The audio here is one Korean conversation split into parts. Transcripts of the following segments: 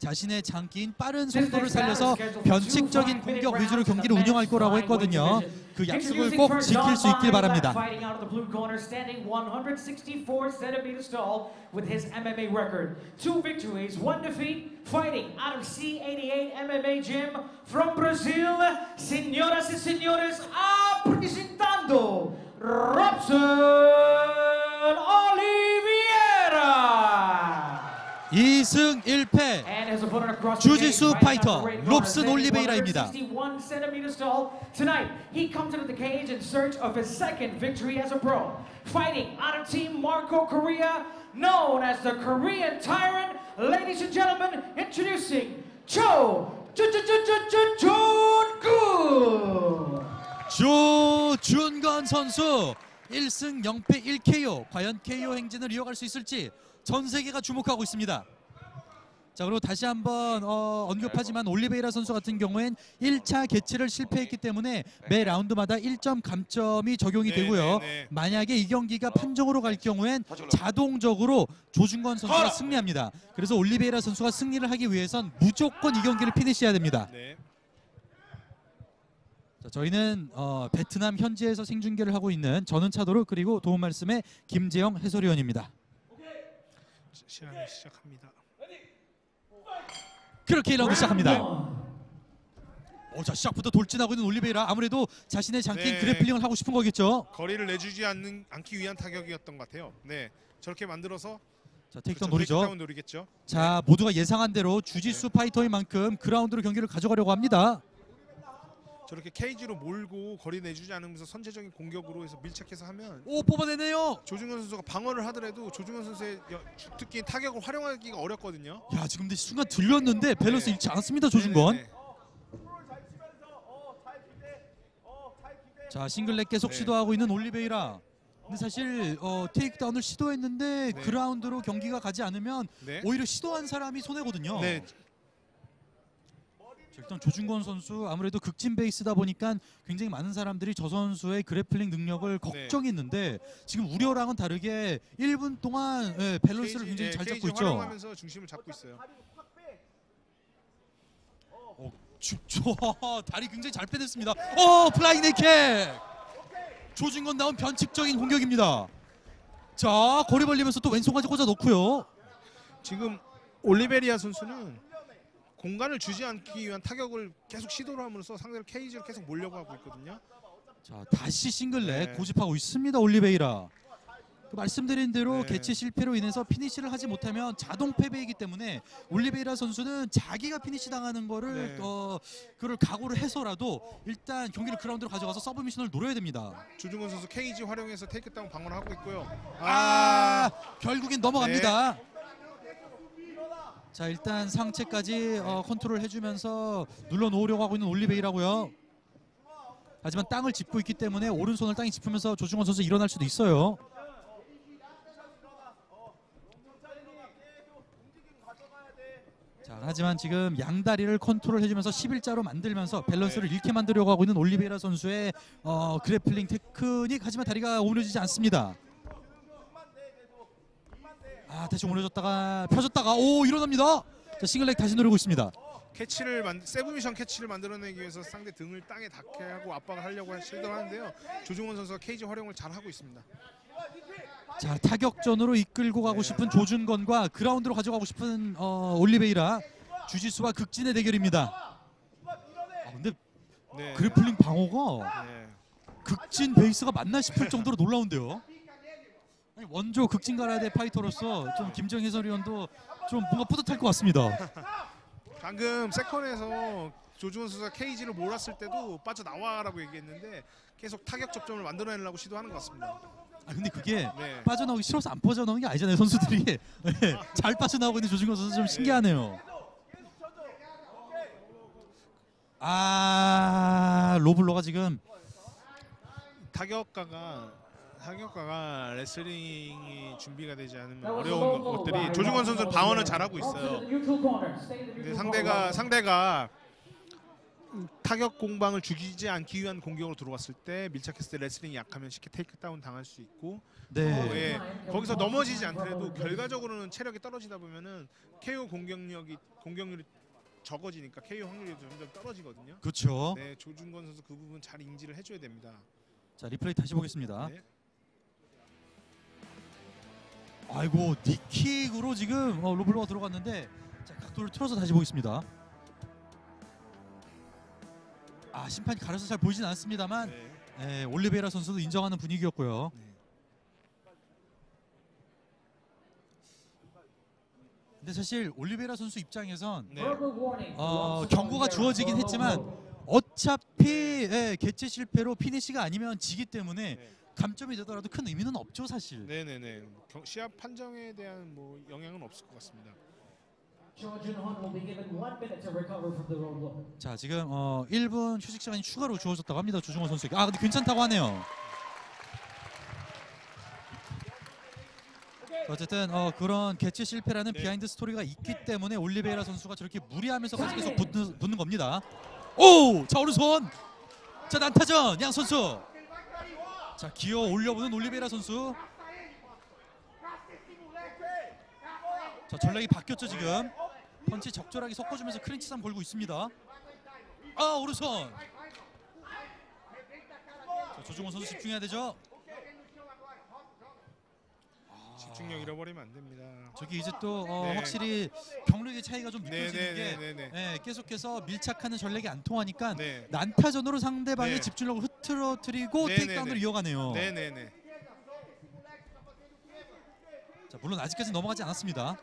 자신의 장기인 빠른 속도를 살려서 변칙적인 공격 위주로 경기를 운영할 거라고 했거든요. 그 약속을 꼭 지킬 수 있길 바랍니다. Fighting out of the blue corner, standing 164 centimeters tall with his MMA record. Two victories, one defeat, fighting out of C88 MMA Gym from Brazil. Señoras y señores, apresentando Robson 2승 1패 And his opponent across the 주짓수 cage, right 파이터 롭슨 올리베이라입니다. 161 centimeters tall. Tonight, he comes into the cage in search of his second victory as a pro. Fighting out of Team Marco Korea, known as the Korean Tyrant. Ladies and gentlemen, introducing Cho Jungu. 조준건 선수 1승 0패 1KO 과연 KO 행진을 이어갈 수 있을지 전 세계가 주목하고 있습니다. 자 그리고 다시 한번 어, 언급하지만 올리베이라 선수 같은 경우엔 1차 개최를 실패했기 때문에 매 라운드마다 1점 감점이 적용이 네, 되고요. 네, 네. 만약에 이 경기가 판정으로 갈 경우엔 자동적으로 조준건 선수가! 승리합니다. 그래서 올리베이라 선수가 승리를 하기 위해선 무조건 이 경기를 피니시해야 됩니다. 네. 자, 저희는 어, 베트남 현지에서 생중계를 하고 있는 저는 차도르 그리고 도움 말씀의 김재영 해설위원입니다. 시간을 시작합니다. 그렇게 1라운드 시작합니다. One. 오, 자 시작부터 돌진하고 있는 올리베이라 아무래도 자신의 장기인 네. grappling을 하고 싶은 거겠죠. 거리를 내주지 않는 않기 위한 타격이었던 것 같아요. 네. 저렇게 만들어서 자 takedown 그렇죠, 노리죠. takedown 노리겠죠. 자 모두가 예상한 대로 주짓수 파이터인 만큼 그라운드로 경기를 가져가려고 합니다. 저렇게 케이지로 몰고 거리 내주지 않으면서 선제적인 공격으로 해서 밀착해서 하면 오 뽑아내네요. 조준건 선수가 방어를 하더라도 조준건 선수의 여- 주특기인 타격을 활용하기가 어렵거든요. 야 지금 근데 순간 들렸는데 밸런스 네. 잃지 않았습니다 조준건. 네네네. 자 single leg 계속 네. 시도하고 있는 올리베이라. 근데 사실 어, takedown을 시도했는데 네. 그라운드로 경기가 가지 않으면 네. 오히려 시도한 사람이 손해거든요. 네. 자, 일단 조준건 선수 아무래도 극진 베이스다 보니까 굉장히 많은 사람들이 저 선수의 grappling 능력을 네. 걱정했는데 지금 우려랑은 다르게 1분 동안 예, 밸런스를 케이지, 굉장히 네, 잘 케이지 잡고 있죠. 활용하면서 중심을 잡고 있어요. 춥죠. 다리 굉장히 잘 빼냈습니다. 어 flying knee kick. 조준건 나온 변칙적인 공격입니다. 자 거리 벌리면서 또 왼손까지 꽂아 놓고요. 지금 올리베이라 선수는 공간을 주지 않기 위한 타격을 계속 시도를 함으로써 상대를 케이지로 계속 몰려고 하고 있거든요. 자 다시 싱글렉 네. 고집하고 있습니다 올리베이라. 그 말씀드린 대로 네. 계체 실패로 인해서 피니시를 하지 못하면 자동 패배이기 때문에 올리베이라 선수는 자기가 피니시 당하는 거를 네. 어 그걸 각오를 해서라도 일단 경기를 그라운드로 가져가서 submission을 노려야 됩니다. 조준건 선수 케이지 활용해서 takedown 방어를 하고 있고요. 아, 결국엔 넘어갑니다. 자 일단 상체까지 어, 컨트롤 해주면서 눌러 놓으려고 하고 있는 올리베이라고요. 하지만 땅을 짚고 있기 때문에 오른손을 땅에 짚으면서 조준건 선수 일어날 수도 있어요. 자 하지만 지금 양다리를 컨트롤 해주면서 11자로 만들면서 밸런스를 잃게 만들려고 하고 있는 올리베이라 선수의 어, grappling 테크닉 하지만 다리가 오므려지지 않습니다. 아 다시 오므려졌다가 펴졌다가 오 일어납니다. 자 single leg 다시 누르고 있습니다. 캐치를 만 submission 캐치를 만들어내기 위해서 상대 등을 땅에 닿게 하고 압박을 하려고 하- 시도를 하는데요. 조준건 선수가 케이지 활용을 잘 하고 있습니다. 자 타격전으로 이끌고 가고 싶은 조준건과 그라운드로 가져가고 싶은 어, 올리베이라 주짓수와 극진의 대결입니다. 아, 근데 네. grappling 방어가 네. 극진 베이스가 맞나 싶을 정도로 놀라운데요. 원조 극진 가라데 파이터로서 좀 김정 해설위원도 좀 뭔가 뿌듯할 것 같습니다. 방금 세컨에서 조중원 선수가 케이지를 몰았을 때도 빠져나와라고 얘기했는데 계속 타격 접점을 만들어내려고 시도하는 것 같습니다. 아 근데 그게 네. 빠져나오기 싫어서 안 빠져나오는 게 아니잖아요 선수들이 네, 잘 빠져나오고 있는 조준건 선수 좀 신기하네요. 아 로블로가 지금 타격가가 타격가가 레슬링이 준비가 되지 않으면 어려운 것들이 조준건 선수는 방어는 잘하고 있어요. 근데 상대가 상대가 타격 공방을 죽이지 않기 위한 공격으로 들어왔을 때 밀착했을 때 레슬링이 약하면 쉽게 takedown 당할 수 있고 네. 어, 예. 거기서 넘어지지 않더라도 결과적으로는 체력이 떨어지다 보면은 KO 공격력이 공격률이 적어지니까 KO 확률이 점점 떨어지거든요. 그렇죠. 네, 조준건 선수 그 부분 잘 인지를 해줘야 됩니다. 자 리플레이 다시 보겠습니다. 네. 아이고 니킥으로 지금 어, 로블로가 들어갔는데 자, 각도를 틀어서 다시 보겠습니다. 아 심판이 가려서 잘 보이진 않습니다만 네. 예, 올리베이라 선수도 인정하는 분위기였고요. 네. 근데 사실 올리베이라 선수 입장에선 네. 어, 경고가 주어지긴 했지만 어차피 예, 계체 실패로 피니시가 아니면 지기 때문에 네. 감점이 되더라도 큰 의미는 없죠 사실. 네네네. 경- 시합 판정에 대한 뭐 영향은 없을 것 같습니다. 자 지금 어 1분 휴식 시간이 추가로 주어졌다고 합니다 조준건 선수에게 아 근데 괜찮다고 하네요 어쨌든 어 그런 계체 실패라는 네. behind story가 있기 때문에 올리베이라 선수가 저렇게 무리하면서까지 계속 붙는, 붙는 겁니다 오 자 오른손 자 난타전 양 선수 자 기어 올려보는 올리베이라 선수. 자 전략이 바뀌었죠 지금. 펀치 적절하게 섞어주면서 크린치 삼 걸고 있습니다. 아 오른손. 자, 조중원 선수 집중해야 되죠 집중력 잃어버리면 안 됩니다. 저기 이제 또 어, 네. 확실히 경력의 차이가 좀 느껴지는 게 네네네네. 예, 계속해서 밀착하는 전략이 안 통하니까 네. 난타전으로 상대방의 네. 집중력을 흐트러뜨리고 네네네. 테이크다운으로 이어가네요. 네 네 네. 자, 물론 아직까지 넘어가지 않았습니다.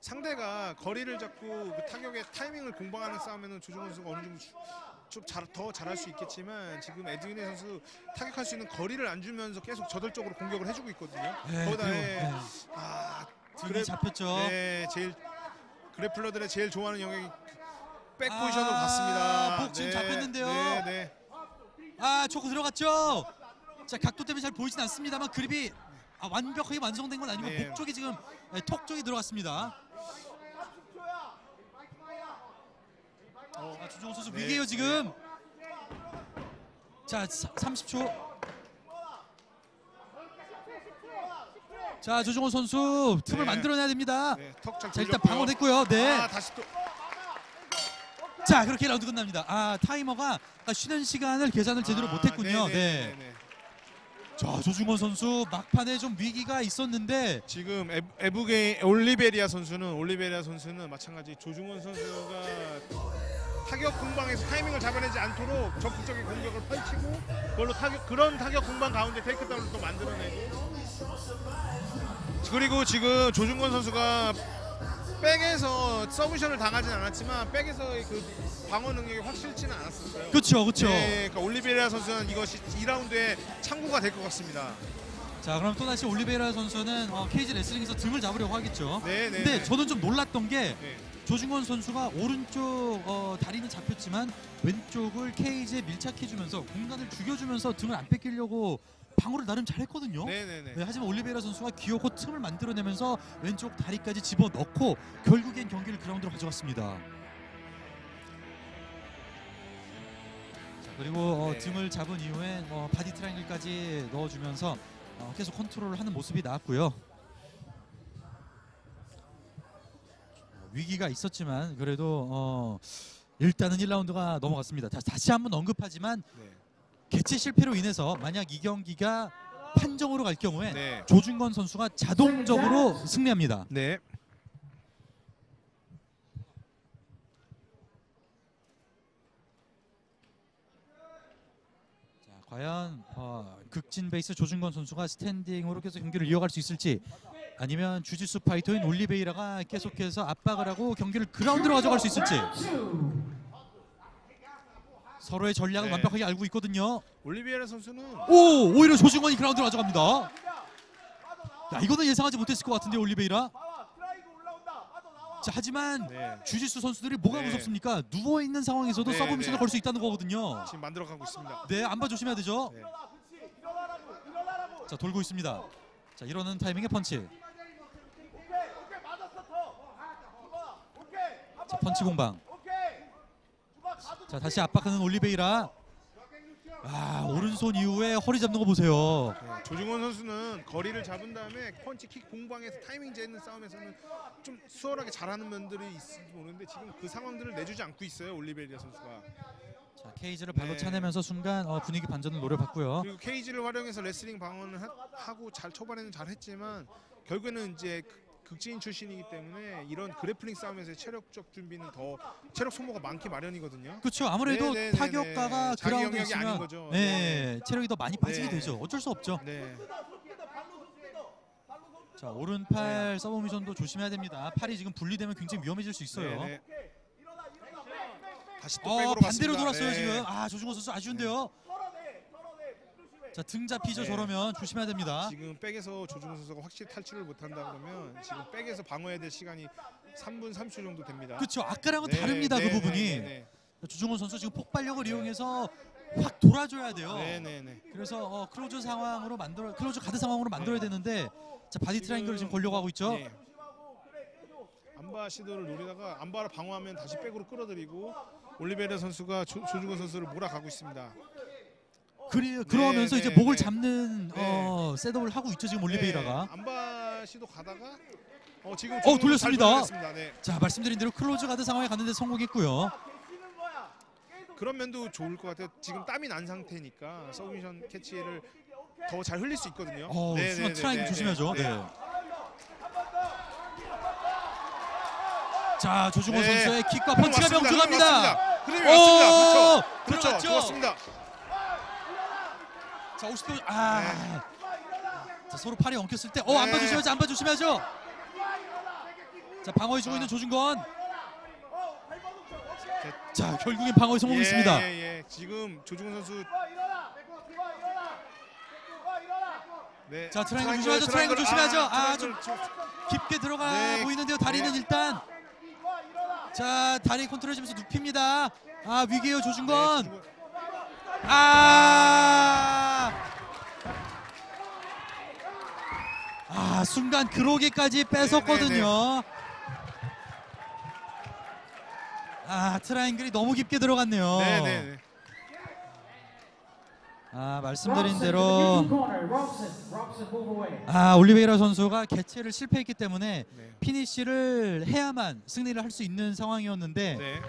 상대가 거리를 잡고 그 타격의 타이밍을 공방하는 싸움에는 조중원 선수가 어느 정도 좀더 잘할 수 있겠지만 지금 에드윈의 선수 타격할 수 있는 거리를 안 주면서 계속 저돌적으로 공격을 해주고 있거든요. 네, 거기다 그리고, 예, 네, 아 그래- 잡혔죠. 네, 제일 그래플러들의 제일 좋아하는 영역이 백 아, 포지션으로 갔습니다. 목 지금 잡혔는데요. 네, 네. 아, 초코 들어갔죠. 자, 각도 때문에 잘 보이진 않습니다만 그립이 아, 완벽하게 완성된 건 아니고 네. 목 쪽이 지금 네, 턱 쪽이 들어갔습니다. 어, 자, 주종호 선수 네, 위기에요 지금. 자, 사, 30초. 자, 조종호 선수 틈을 네. 만들어내야 됩니다. 네, 자, 일단 방어됐고요. 네. 아, 다시 또 자, 그렇게 라운드 끝납니다. 아, 타이머가 쉬는 시간을 계산을 제대로 아, 못했군요. 네. 네네네네. 자, 조중원 선수 막판에 좀 위기가 있었는데 지금 에- 에브게 올리베리아 선수는 올리베리아 선수는 마찬가지 조중원 선수가 타격 공방에서 타이밍을 잡아내지 않도록 적극적인 공격을 펼치고 그걸로 타격 그런 타격 공방 가운데 테이크다운을 또 만들어내고 그리고 지금 조중건 선수가 백에서 서브션을 당하진 않았지만 백에서의 그 방어 능력이 확실치는 않았었어요. 그렇죠, 그렇죠. 네, 그러니까 올리베리아 선수는 이것이 2라운드에 참고가 될 것 같습니다. 자, 그럼 또 다시 올리베이라 선수는 어, 케이지 레슬링에서 등을 잡으려고 하겠죠. 네, 네. 근데 저는 좀 놀랐던 게 네. 조중원 선수가 오른쪽 어, 다리는 잡혔지만 왼쪽을 케이지에 밀착해주면서 공간을 죽여주면서 등을 안 뺏기려고 방어를 나름 잘했거든요. 네, 네, 네. 네, 하지만 올리베이라 선수가 기어코 틈을 만들어내면서 왼쪽 다리까지 집어넣고 결국엔 경기를 그라운드로 가져갔습니다. 자, 그리고 어, 네. 등을 잡은 이후에 어, body triangle까지 넣어주면서 어, 계속 컨트롤을 하는 모습이 나왔고요. 위기가 있었지만 그래도 어, 일단은 1라운드가 넘어갔습니다. 다, 다 시 한번 언급하지만 네. 개최 실패로 인해서 만약 이 경기가 판정으로 갈 경우에 네. 조준건 선수가 자동적으로 승리합니다. 네. 자, 과연 어, 극진 베이스 조준건 선수가 스탠딩으로 계속 경기를 이어갈 수 있을지 아니면 주짓수 파이터인 올리베이라가 계속해서 압박을 하고 경기를 그라운드로 가져갈 수 있을지. 서로의 전략을 네. 완벽하게 알고 있거든요. 올리베이라 선수는 오 오히려 조준건이 그라운드로 가져갑니다. 야 이거는 예상하지 못했을 것 같은데 올리베이라. 자 하지만 네. 주짓수 선수들이 뭐가 네. 무섭습니까? 누워 있는 상황에서도 네, submission을 네. 걸수 있다는 거거든요. 지금 만들어가고 있습니다. 네, 안봐 조심해야 되죠. 네. 자, 돌고 있습니다. 자, 이러는 타이밍의 펀치. 자, 펀치 공방. 자 다시 압박하는 올리베이라. 아 오른손 이후에 허리 잡는 거 보세요. 네, 조중원 선수는 거리를 잡은 다음에 펀치 킥 공방에서 타이밍 재는 싸움에서는 좀 수월하게 잘하는 면들이 있을지 모르는데 지금 그 상황들을 내주지 않고 있어요 올리베리아 선수가 자 케이지를 발로 네. 차내면서 순간 어, 분위기 반전을 노려봤고요. 그리고 케이지를 활용해서 레슬링 방어는 하, 하고 잘 초반에는 잘했지만 결국에는 이제 극- 극지인 출신이기 때문에 이런 그래플링 싸움에서의 체력적 준비는 더 체력 소모가 많기 마련이거든요. 그렇죠. 아무래도 네, 네, 네, 타격가가 네. 자기 그라운드에 영역이 아닌 있으면 거죠. 네, 체력이 더 많이 빠지게 네. 되죠. 어쩔 수 없죠. 네. 자 오른팔 서브미션도 조심해야 됩니다. 팔이 지금 분리되면 굉장히 위험해질 수 있어요. 네, 네. 다시 또 어 백으로 반대로 갔습니다. 돌았어요 네. 지금. 아 조준건 선수 아쉬운데요. 자 등 잡히죠 네. 저러면 조심해야 됩니다. 지금 백에서 조준건 선수가 확실히 탈출을 못한다 그러면 지금 백에서 방어해야 될 시간이 3분 30초 정도 됩니다. 그렇죠. 아까랑은 네, 다릅니다 네, 그 부분이. 네, 네, 조준건 선수 지금 폭발력을 이용해서 확 돌아줘야 돼요. 네, 네, 네. 그래서 어, closed 상황으로 만들어 closed guard 상황으로 만들어야 되는데 자 body triangle을 지금 걸려고 하고 있죠. 네. 안바 시도를 노리다가 안바를 방어하면 다시 백으로 끌어들이고 올리베이라 선수가 조, 조준건 선수를 몰아가고 있습니다. 그리, 그러면서 네, 이제 네, 목을 네. 잡는 네. 어, setup을 하고 있죠 지금 올리베이라가. 네, 안바 시도 가다가 어 지금 어, 돌렸습니다. 네. 자 말씀드린 대로 closed guard 상황에 갔는데 성공했고요. 그런 면도 좋을 것 같아요. 지금 땀이 난 상태니까 submission 캐치를 더 잘 흘릴 수 있거든요. 어, 네, 순간 네, 네, 트라이앵글 네, 조심하죠. 네. 네. 자 조준건 네. 선수의 킥과 펀치가. 명중합니다. 오, 그렇죠. 그렇죠. 좋았습니다. 자 50도 아. 네. 자 서로 팔이 엉켰을 때, 어 안봐 네. 안봐 조심하죠. 자 방어해 주고 있는 조준건. 자 결국엔 방어에 성공했습니다. 예, 예, 예. 지금 조준건 선수 네. 자, 트라이앵글 조심하죠, 트라이앵글 조심하죠. 아, 트라이앵글 좀- 깊게 들어가 네. 보이는데요. 다리는 네. 일단 자 다리 컨트롤해주면서 눕힙니다. 아 위기에요 네, 조준건. 아. 아 순간 그로기까지 뺏었거든요. 아 triangle이 너무 깊게 들어갔네요. 네, 네, 네. 아 말씀드린 대로. 아 올리베이라 선수가 계체를 실패했기 때문에 네. finish를 해야만 승리를 할 수 있는 상황이었는데 네.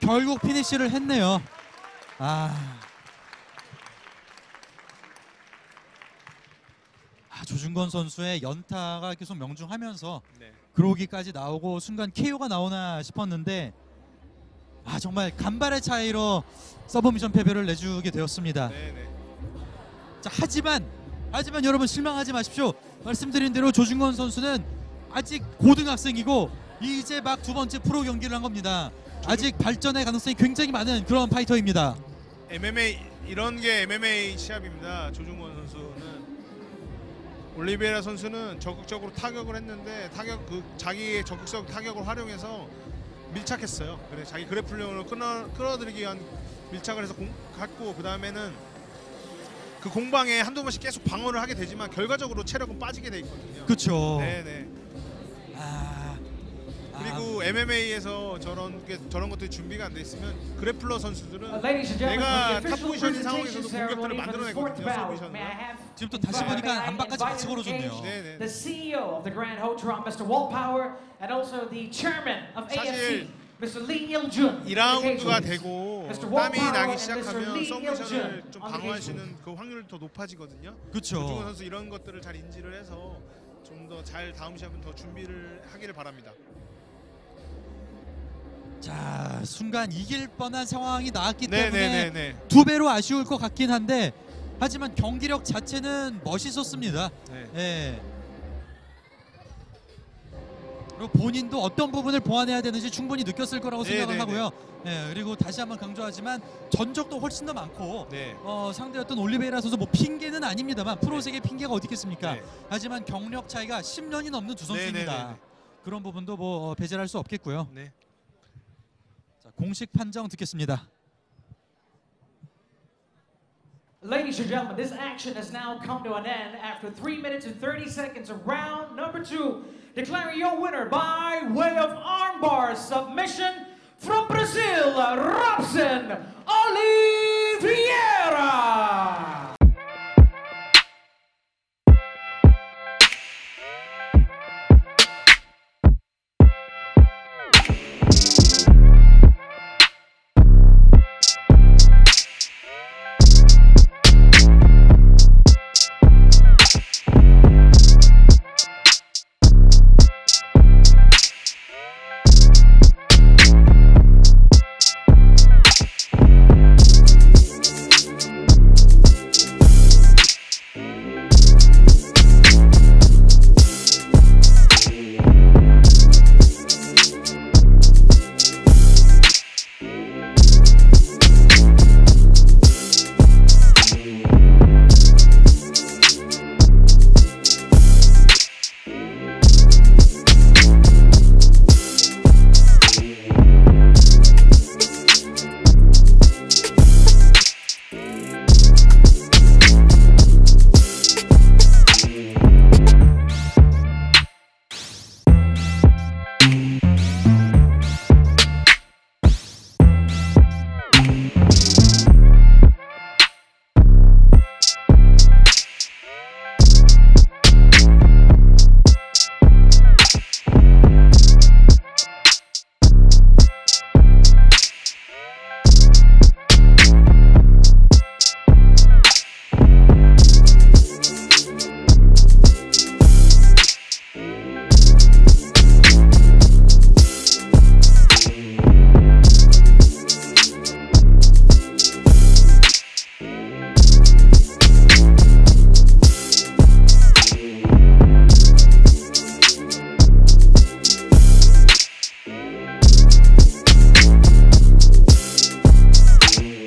결국 finish를 했네요. 아. 조준건 선수의 연타가 계속 명중하면서 네. 그로기까지 나오고 순간 KO가 나오나 싶었는데 아 정말 간발의 차이로 서브미션 패배를 내주게 되었습니다. 네, 네. 자 하지만 하지만 여러분 실망하지 마십시오. 말씀드린 대로 조준건 선수는 아직 고등학생이고 이제 막 두 번째 프로 경기를 한 겁니다. 아직 발전의 가능성이 굉장히 많은 그런 파이터입니다. MMA 이런 게 MMA 시합입니다. 조중원 선수는 올리베라 선수는 적극적으로 타격을 했는데 타격 그 자기의 적극적 타격을 활용해서 밀착했어요. 그래 자기 그래플링으로 끌어 끌어들이기 위한 밀착을 해서 공, 갖고 그 다음에는 그 공방에 한두 번씩 계속 방어를 하게 되지만 결과적으로 체력은 빠지게 돼 있거든요. 그렇죠. 네네. 아, 그리고 MMA에서 저런 게 저런 것들이 준비가 안 돼 있으면 그래플러 선수들은 Uh, 내가 탑 포지션인 상황에서도 공격들을 만들어내거든요, 서브미션으로. have 지금 또 다시 보니까 I 안바까지 같이 걸어줬네요. on 네, stage 네. The CEO of the Grand Hotron, Mr. Walt Power, and also the chairman of 사실 AFC, Mr. Lee Il-jun. 2라운드가 되고. 땀이 나기 시작하면 서브미션을 좀 방어할. 수 있는 그 확률이 더 높아지거든요. 조중원 그렇죠. 선수 이런 것들을 잘 인지를 해서 좀 더 잘 다음 시합은 더 준비를 하기를 바랍니다. 자, 순간 이길 뻔한 상황이 나왔기 때문에 네네네 네. 두 배로 아쉬울 것 같긴 한데 하지만 경기력 자체는 멋있었습니다. 네. 예. 그리고 본인도 어떤 부분을 보완해야 되는지 충분히 느꼈을 거라고 네, 생각을 네, 하고요. 예, 그리고 다시 한번 강조하지만 전적도 훨씬 더 많고 네. 어, 상대였던 올리베이라 선수 뭐 핑계는 아닙니다만 프로색의 핑계가 어디 있겠습니까? 네. 하지만 경력 차이가 10년이 넘는 두 선수입니다. 네, 네, 네, 그런 부분도 뭐 어, 배제할 수 없겠고요. 네. 자, 공식 판정 듣겠습니다. Ladies and gentlemen, this action has now come to an end after 3 minutes and 30 seconds of round number two. Declaring your winner by way of armbar submission from Brazil, Brazil, Robson Ali.